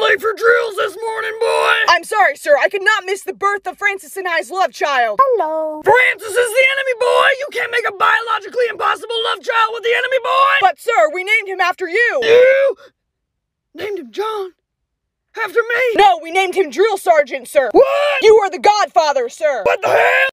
late for drills this morning, boy. I'm sorry, sir. I could not miss the birth of Francis and I's love child. Hello. Francis is the enemy, boy. You can't make a biologically impossible love child with the enemy, boy. But, sir, we named him after you. you named him John after me. No, we named him Drill Sergeant, sir. What? You are the godfather, sir. What the hell?